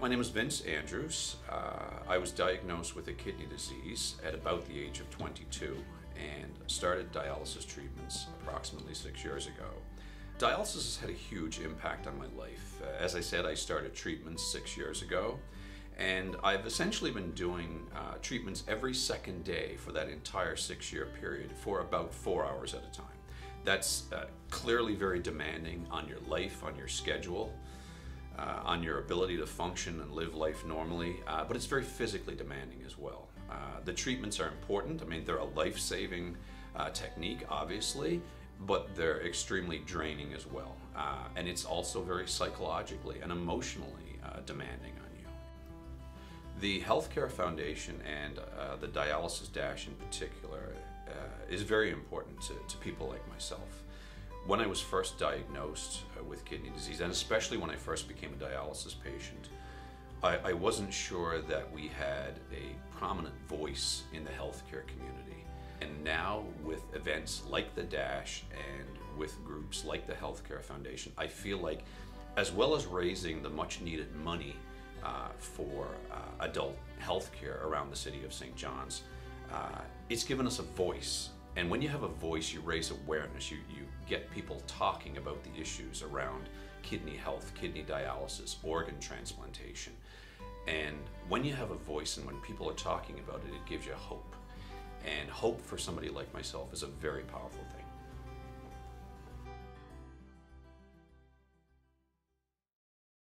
my name is Vince Andrews. Uh, I was diagnosed with a kidney disease at about the age of 22 and started dialysis treatments approximately six years ago. Dialysis has had a huge impact on my life. Uh, as I said, I started treatments six years ago, and I've essentially been doing uh, treatments every second day for that entire six year period for about four hours at a time. That's uh, clearly very demanding on your life, on your schedule uh, on your ability to function and live life normally, uh, but it's very physically demanding as well. Uh, the treatments are important. I mean, they're a life saving uh, technique, obviously, but they're extremely draining as well. Uh, and it's also very psychologically and emotionally uh, demanding on you. The Healthcare Foundation and the Dialysis Dash in particular is very important to, to people like myself. When I was first diagnosed uh, with kidney disease, and especially when I first became a dialysis patient, I, I, wasn't sure that we had a prominent voice in the healthcare community. And now, with events like the DASH and with groups like the Healthcare Foundation, I feel like, as well as raising the much needed money uh, for uh, adult healthcare around the city of St. John's, uh, it's given us a voice and when you have a voice, you raise awareness. You, you get people talking about the issues around kidney health, kidney dialysis, organ transplantation. And when you have a voice and when people are talking about it, it gives you hope. And hope for somebody like myself is a very powerful thing.